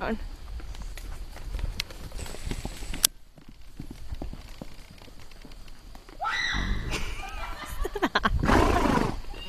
down.